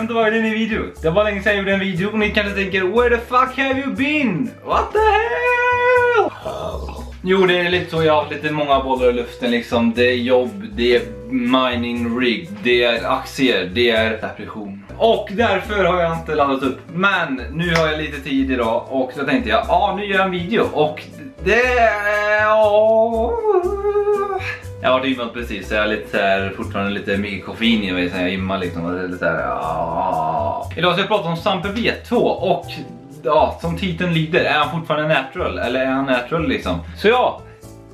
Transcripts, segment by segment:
Välkommen tillbaka till en ny video. Det var länge sedan jag gjorde en video och ni kanske tänker Where the fuck have you been? What the hell? Jo, det är lite så. Jag har haft lite många bollar i luften liksom. Det är jobb, det är mining rig, det är aktier, det är depression. Och därför har jag inte laddat upp. Men nu har jag lite tid idag och så tänkte jag, ja nu gör jag en video och det... Ja. Jag har gymmat precis så jag är lite så här, fortfarande lite mycket koffein i mig sen jag gymmar liksom. Och det är lite så här. Idag ska jag prata om Sampe V2 och ja, som titeln lyder, är han fortfarande natural? Eller är han natural liksom? Så ja,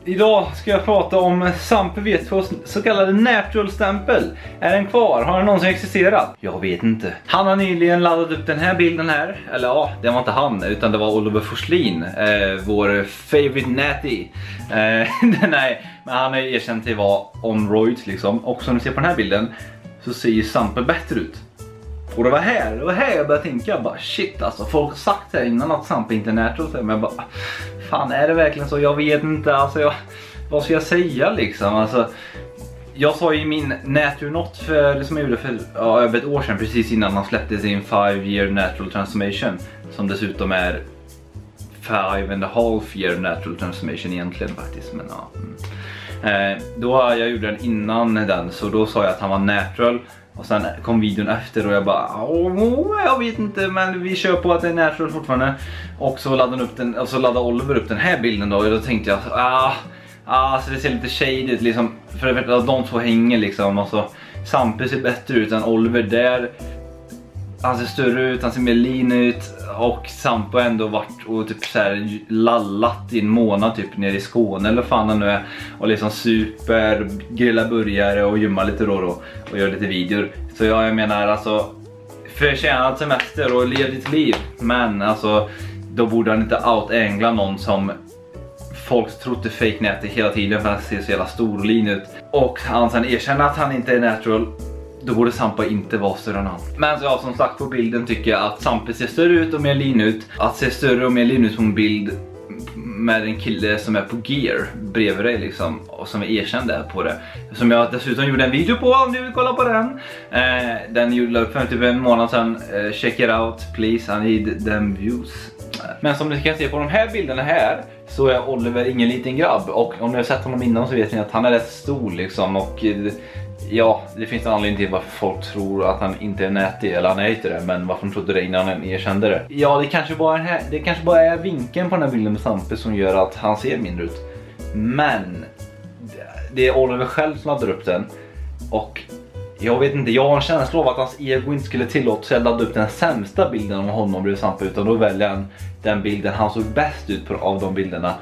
Idag ska jag prata om Sampe V2 så kallade natural-stämpel. Är den kvar? Har den någonsin existerat? Jag vet inte. Han har nyligen laddat upp den här bilden här. Eller ja, det var inte han utan det var Oliver Forslin. Eh, vår favorite natty. Eh, nej, men han är erkänd till att vara on roids liksom. Och som ni ser på den här bilden så ser ju Sampe bättre ut. Och det var här, det var här jag började tänka, bara shit alltså, folk har sagt det innan att Samp inte är natural, men jag bara, fan är det verkligen så? Jag vet inte, alltså jag, vad ska jag säga liksom? Alltså, jag sa i min Natural Not för, som jag gjorde för ja, över ett år sedan, precis innan han släppte sin 5 year natural transformation, som dessutom är 5 and a half year natural transformation egentligen faktiskt, men ja. Mm. Eh, då jag gjorde den innan den, så då sa jag att han var natural och sen kom videon efter och jag bara Åh, jag vet inte men vi kör på att det är natural fortfarande. Och så laddade, upp den, och så laddade Oliver upp den här bilden då och då tänkte jag ah, ah så det ser lite shady ut liksom. För att de två hänger liksom och så Sampe ser bättre ut än Oliver där. Han ser större ut, han ser mer lean ut och Sampo har ändå varit och typ så här lallat i en månad typ nere i Skåne eller fan han nu är. Och liksom super, grillar burgare och gymmar lite då och då och gör lite videor. Så jag, jag menar alltså förtjänat semester och lev ditt liv. Men alltså då borde han inte out-ängla någon som folk trodde fake nätet hela tiden för att han ser så jävla stor och lean ut. Och han sen erkänner att han inte är natural då borde Sampa inte vara större än han. Men så ja, som sagt på bilden tycker jag att Sampe ser större ut och mer lin ut. Att se större och mer lin ut på en bild med en kille som är på gear bredvid dig liksom och som är erkänd där på det. Som jag dessutom gjorde en video på om du vill kolla på den. Eh, den gjorde upp för typ en månad sedan. Eh, check it out please, I need them views. Men som ni kan se på de här bilderna här så är Oliver ingen liten grabb och om ni har sett honom innan så vet ni att han är rätt stor liksom och eh, Ja, det finns en anledning till varför folk tror att han inte är nätig, eller han är inte det, men varför de trodde det innan han erkände det. Ja, det kanske, bara är, det kanske bara är vinkeln på den här bilden med Sampe som gör att han ser mindre ut. Men det är Oliver själv som laddar upp den och jag vet inte, jag har en känsla av att hans ego inte skulle tillåta sig att ladda upp den sämsta bilden av honom bredvid Sampe utan då väljer han den bilden han såg bäst ut på, av de bilderna.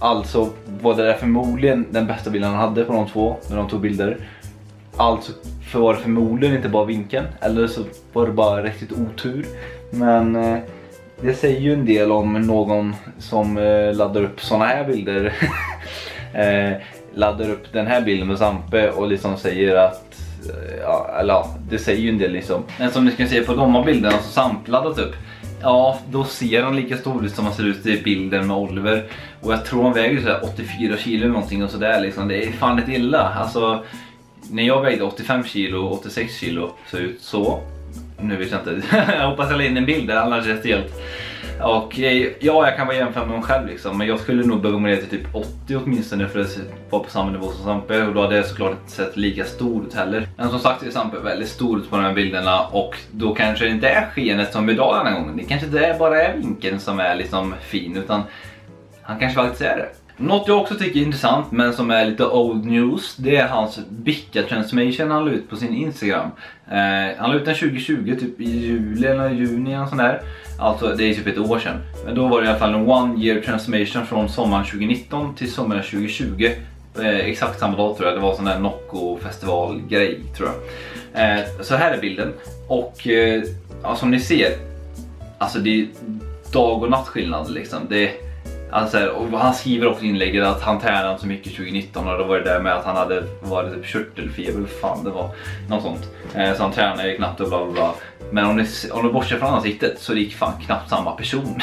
Alltså var det där förmodligen den bästa bilden han hade på de två när de tog bilder. Alltså var det förmodligen inte bara vinkeln eller så var det bara riktigt otur. Men eh, det säger ju en del om någon som eh, laddar upp såna här bilder. eh, laddar upp den här bilden med Sampe och liksom säger att eh, ja, eller ja, det säger ju en del liksom. Men som ni kan se på de här bilderna som Sampe laddat upp Ja, då ser han lika stor ut som han ser ut i bilden med Oliver. Och jag tror han väger så 84 kilo eller någonting och sådär liksom. Det är fan ett illa. Alltså, när jag vägde 85 kilo och 86 kilo såg ut så. Nu vet jag inte, jag hoppas jag la in en bild där annars är det helt. Och ja, jag kan vara jämföra med mig själv liksom, men jag skulle nog behöva gå ner till typ 80 åtminstone för att vara på samma nivå som Sampe och då hade jag såklart inte sett lika stor ut heller. Men som sagt är Sampe väldigt stor ut på de här bilderna och då kanske det inte är skenet som idag den här gången. Det kanske inte bara är vinkeln som är liksom fin utan han kanske faktiskt är det. Något jag också tycker är intressant men som är lite old news det är hans Bicka transformation han la ut på sin Instagram. Eh, han la ut den 2020 typ i juli eller juni eller sån där. Alltså det är typ ett år sedan. Men då var det i alla fall en one year transformation från sommaren 2019 till sommaren 2020. Eh, exakt samma dag tror jag, det var sån där Nocco festival grej tror jag. Eh, så här är bilden och eh, ja, som ni ser, alltså det är dag och nattskillnad liksom. Det Alltså, och han skriver också i inlägget att han tränade så mycket 2019 och då var det där med att han hade varit typ körtelfeber, fan det var något sånt. Eh, så han tränade ju knappt och bla bla bla. Men om du, om du bortser från ansiktet så det gick fan knappt samma person.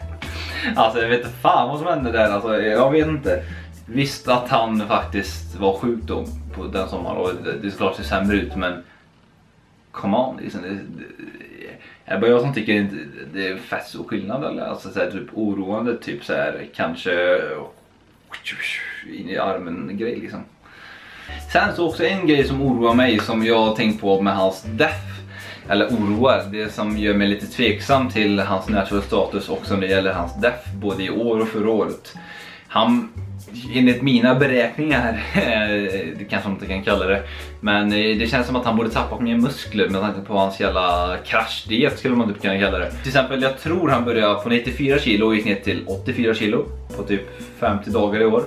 alltså jag vet inte fan vad som hände där, alltså, jag vet inte. Visst att han faktiskt var sjuk då på den sommaren och det, det såklart ser sämre ut men come on liksom. Det, det, är det bara jag som tycker det, det är fett stor skillnad eller? Alltså så här, typ oroande typ så här kanske in i armen grej liksom. Sen så också en grej som oroar mig som jag har tänkt på med hans death eller oroar, det som gör mig lite tveksam till hans natural status också när det gäller hans death både i år och förra året. Han, enligt mina beräkningar, det kanske man inte kan kalla det, men eh, det känns som att han borde tappat mer muskler med tanke på hans jävla kraschdiet skulle man typ kunna kalla det. Till exempel, jag tror han började på 94 kilo och gick ner till 84 kilo på typ 50 dagar i år.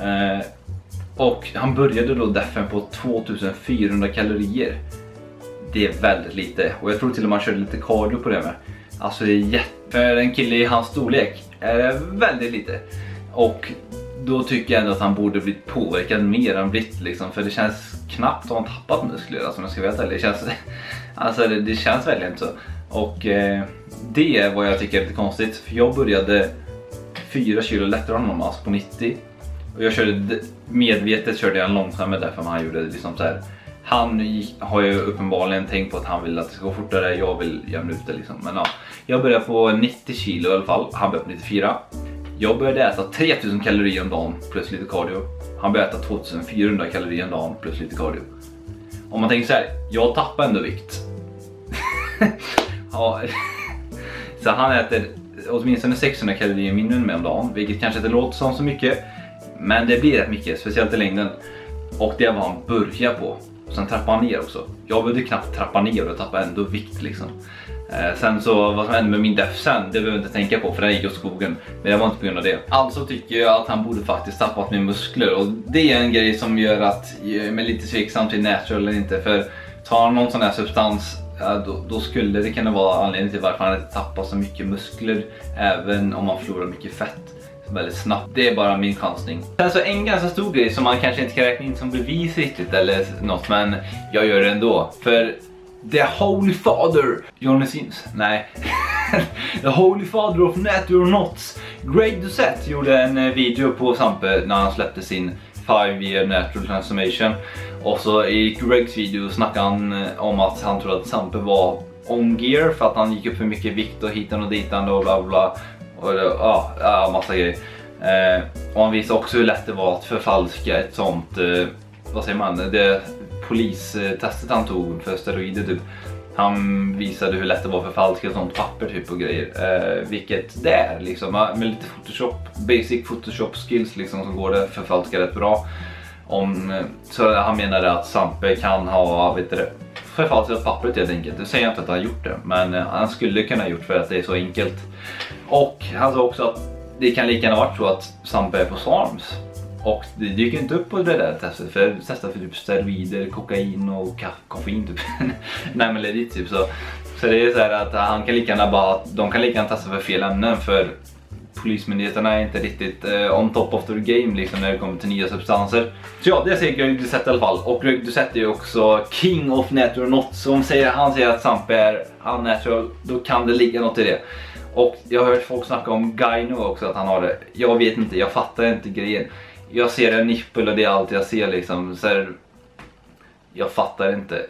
Eh, och han började då defen på 2400 kalorier. Det är väldigt lite och jag tror till och med han körde lite cardio på det med. Alltså det är jätte... För en kille i hans storlek är det väldigt lite. Och då tycker jag ändå att han borde blivit påverkad mer än blivit liksom. För det känns knappt att han tappat muskler alltså om jag ska veta det. Känns, alltså det, det känns verkligen så. Och eh, det är vad jag tycker är lite konstigt. För jag började 4 kilo lättare än honom, alltså på 90. Och jag körde medvetet körde jag långsammare därför han gjorde liksom så här. Han har ju uppenbarligen tänkt på att han vill att det ska gå fortare, jag vill jämna ut det liksom. Men ja, jag började på 90 kilo i alla fall, han började på 94. Jag började äta 3000 kalorier om dagen plus lite cardio. Han började äta 2400 kalorier om dagen plus lite cardio. Om man tänker så här, jag tappar ändå vikt. ja, så han äter åtminstone 600 kalorier mindre än mig om dagen, vilket kanske inte låter som så mycket. Men det blir rätt mycket, speciellt i längden. Och det var han började på. Sen trappade han ner också. Jag behövde knappt trappa ner och tappade ändå vikt liksom. Eh, sen så vad som hände med min def sen, det behöver jag inte tänka på för den gick åt skogen. Men det var inte på grund av det. Alltså tycker jag att han borde faktiskt tappat mer muskler och det är en grej som gör att jag är lite tveksam till natural eller inte. För tar han någon sån här substans Ja, då, då, skulle det kunna vara anledningen till varför han inte tappar så mycket muskler även om han förlorar mycket fett väldigt snabbt. Det är bara min chansning. Sen så en ganska stor grej som man kanske inte kan räkna in som bevis riktigt eller något men jag gör det ändå. För The Holy Father, Johnny Sims, nej. The Holy Father of Natural Knots, Greg Doucette gjorde en eh, video på Sampe när han släppte sin 5 year natural transformation. Och så i Gregs video snackade han eh, om att han trodde att Sampe var on gear för att han gick upp för mycket vikt och hitan och ditan och bla bla. Och det, ja, ja, massa grejer. Eh, och han visade också hur lätt det var att förfalska ett sånt, eh, vad säger man, det polistestet han tog för steroider typ. Han visade hur lätt det var att förfalska ett sånt papper typ och grejer. Eh, vilket det är liksom, med lite photoshop, basic photoshop skills liksom så går det att förfalska rätt bra. Om, eh, så han menade att Sampe kan ha, vet du förfalskat pappret helt enkelt. Nu säger jag inte att han har gjort det, men eh, han skulle kunna ha gjort för att det är så enkelt. Och han sa också att det kan lika gärna varit så att Sampe är på Sarms Och det dyker inte upp på det där testet för testat för typ steroider, kokain och koffein typ. Nej men legit typ så. Så det är så att han kan lika gärna bara, de kan lika gärna testa för fel ämnen för polismyndigheterna är inte riktigt eh, on top of the game liksom när det kommer till nya substanser. Så ja, det säger Greg Doucette i alla fall. Och Greg Doucette är ju också king of natural not. Så om säger, han säger att Samp är unnatural, då kan det ligga något i det. Och jag har hört folk snacka om Gaino också, att han har det. Jag vet inte, jag fattar inte grejen. Jag ser en nippel och det är allt jag ser liksom. Så här, jag fattar inte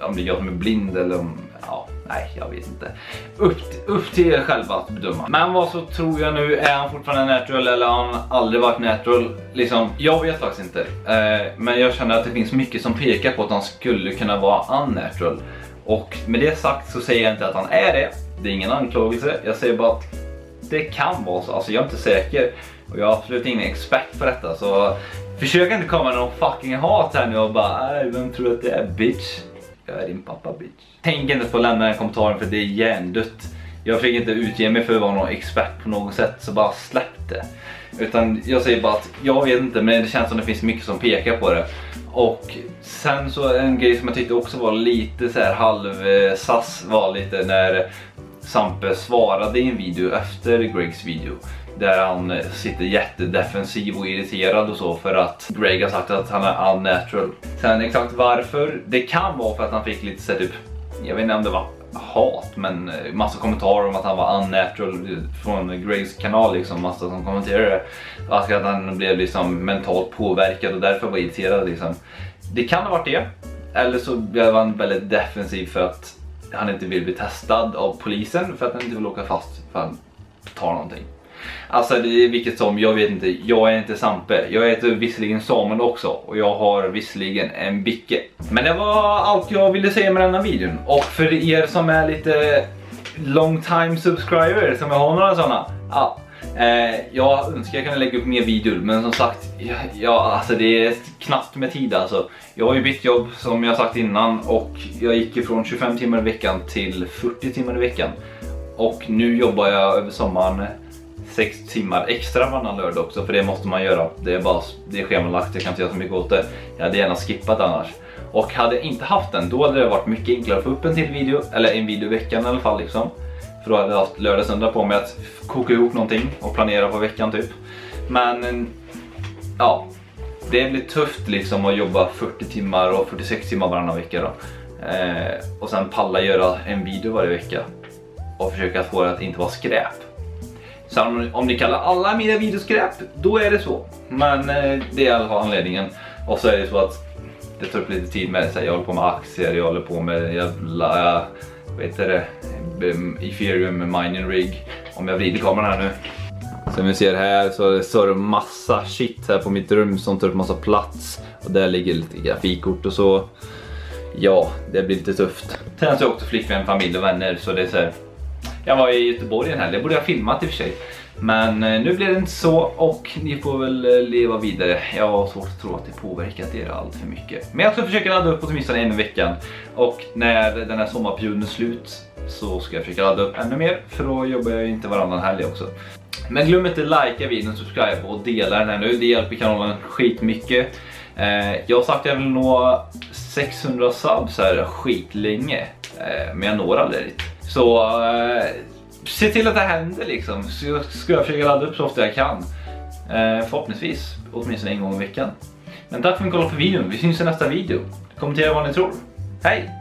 om det är jag som är blind eller om, ja, nej jag vet inte. Upp, upp till er själva att bedöma. Men vad så tror jag nu, är han fortfarande natural eller har han aldrig varit natural? Liksom, jag vet faktiskt inte. Eh, men jag känner att det finns mycket som pekar på att han skulle kunna vara unnatural. Och med det sagt så säger jag inte att han är det. Det är ingen anklagelse. Jag säger bara att det kan vara så. Alltså jag är inte säker. Och jag är absolut ingen expert på detta så försök inte komma med någon fucking hat här nu och bara äh, vem tror att det är bitch? Jag är din pappa bitch. Tänk inte på att lämna den kommentaren för det är hjärndött. Jag fick inte utge mig för att vara någon expert på något sätt så bara släpp det. Utan jag säger bara att jag vet inte men det känns som det finns mycket som pekar på det. Och sen så en grej som jag tyckte också var lite så här halv eh, sass var lite när Sampe svarade i en video efter Gregs video. Där han eh, sitter jättedefensiv och irriterad och så för att Greg har sagt att han är unnatural. Sen exakt varför, det kan vara för att han fick lite så typ, jag vet inte om det var hat men eh, massa kommentarer om att han var unnatural från Gregs kanal liksom, massa som kommenterade det. Och att han blev liksom mentalt påverkad och därför var irriterad liksom. Det kan ha varit det. Eller så blev han väldigt defensiv för att han inte vill bli testad av polisen för att han inte vill åka fast för att han tar någonting. Alltså det är vilket som, jag vet inte, jag är inte Sampe. Jag heter visserligen Samuel också och jag har visserligen en bicke. Men det var allt jag ville säga med denna videon. Och för er som är lite long time subscriber, som jag har några sådana. Ja, eh, jag önskar jag kunde lägga upp mer videor men som sagt, ja, ja, alltså det är knappt med tid alltså. Jag har ju bytt jobb som jag sagt innan och jag gick ifrån 25 timmar i veckan till 40 timmar i veckan. Och nu jobbar jag över sommaren 6 timmar extra varannan lördag också för det måste man göra. Det är bara det är schemalagt, jag kan inte göra så mycket åt det. Jag hade gärna skippat annars. Och hade jag inte haft den då hade det varit mycket enklare att få upp en till video, eller en video i veckan i alla fall liksom. För då hade jag haft lördag söndag på mig att koka ihop någonting och planera på veckan typ. Men ja, det blir tufft liksom att jobba 40 timmar och 46 timmar varannan vecka då. Eh, och sen palla göra en video varje vecka och försöka få det att inte vara skräp. Så om, om ni kallar alla mina videos skräp, då är det så. Men eh, det är i alla fall anledningen. Och så är det så att det tar upp lite tid med det. Jag håller på med aktier, jag håller på med jävla, vad heter det, ehm, ethereum mining rig. Om jag vrider kameran här nu. Som ni ser här så är det så massa shit här på mitt rum som tar upp massa plats. Och där ligger lite grafikkort och så. Ja, det blir lite tufft. Sen har jag också flickvän, familj och vänner så det är så här, jag var i Göteborg en helg, det borde jag ha filmat i och för sig. Men eh, nu blir det inte så och ni får väl eh, leva vidare. Jag har svårt att tro att det påverkat er allt för mycket. Men jag ska försöka ladda upp åtminstone en i veckan. Och när den här sommarperioden är slut så ska jag försöka ladda upp ännu mer. För då jobbar jag inte varannan helg också. Men glöm inte att likea videon, subscribe och dela den här nu. Det hjälper kanalen skitmycket. Eh, jag har sagt att jag vill nå 600 subs här skitlänge. Men jag når aldrig dit. Så eh, se till att det händer liksom. Så jag ska försöka ladda upp så ofta jag kan. Eh, förhoppningsvis åtminstone en gång i veckan. Men tack för att ni kollade på videon. Vi syns i nästa video. Kommentera vad ni tror. Hej!